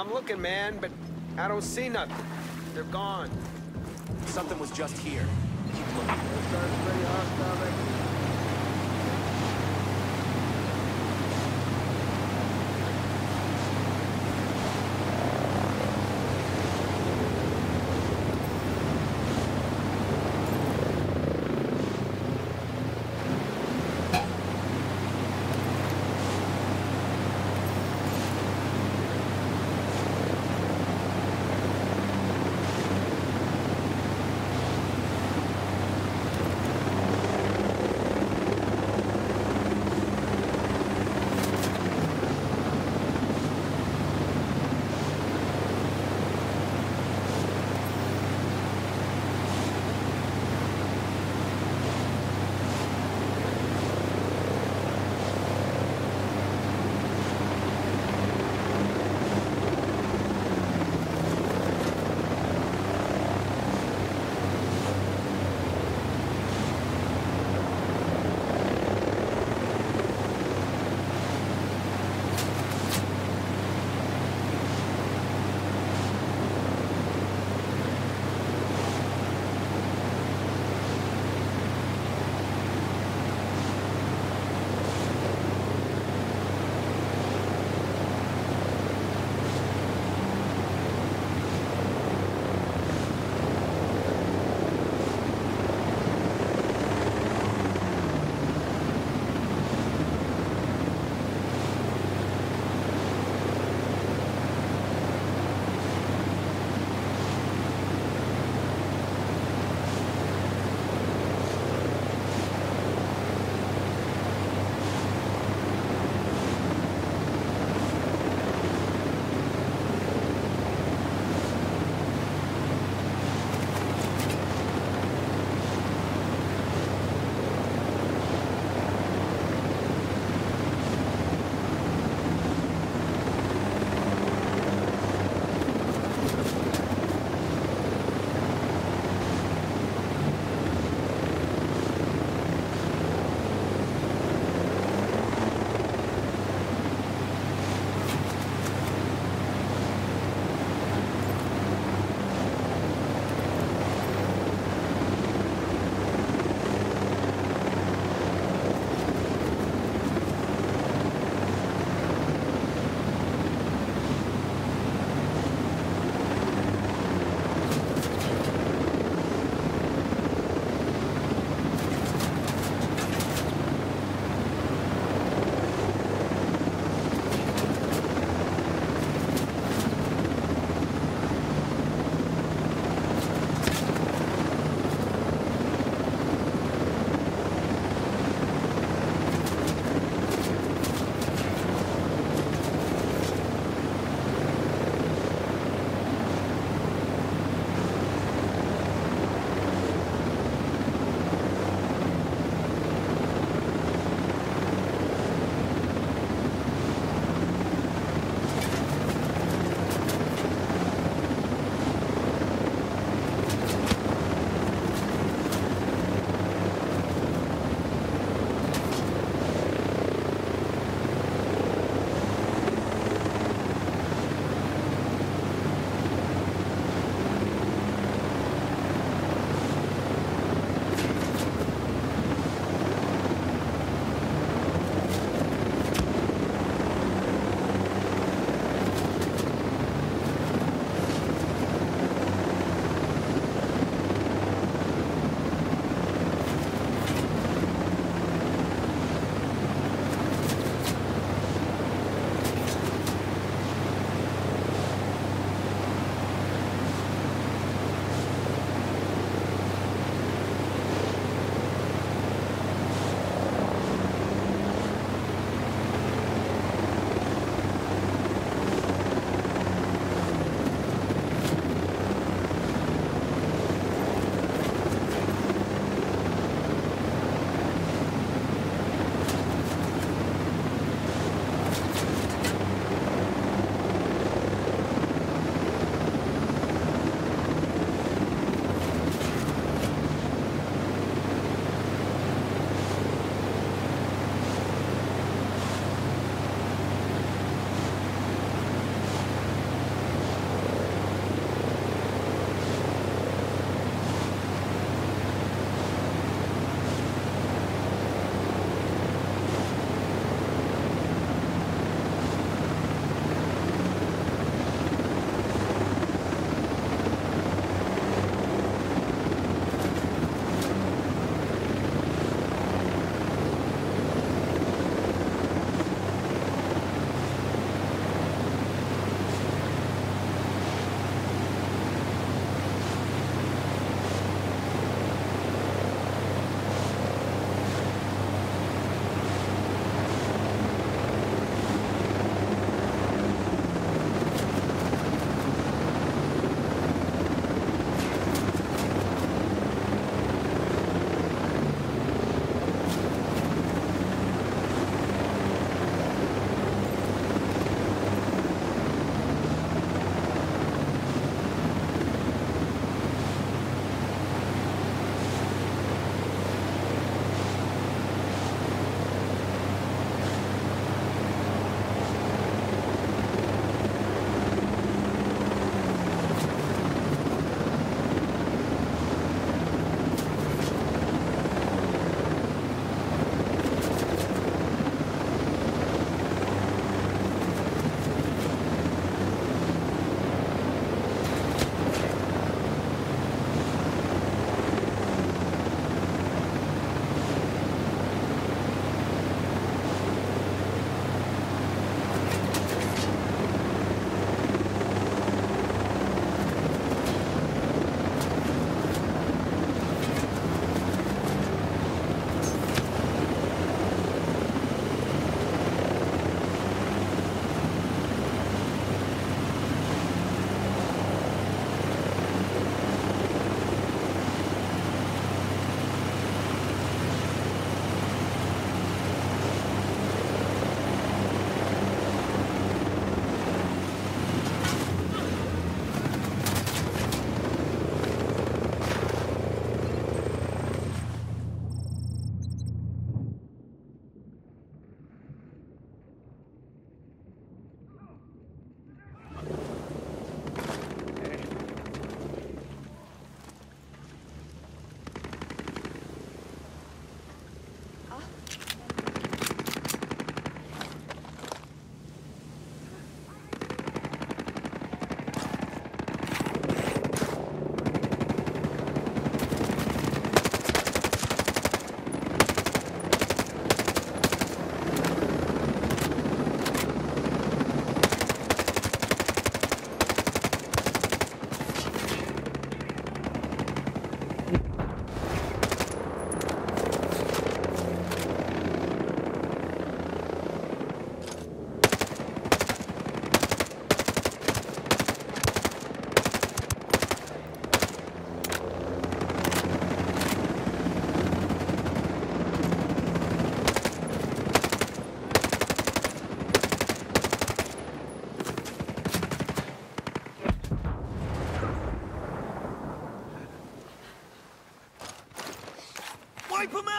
I'm looking, man, but I don't see nothing. They're gone. Something was just here. Keep looking.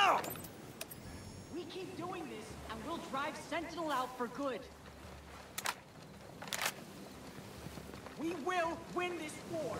Out! We keep doing this, and we'll drive Sentinel out for good. We will win this war.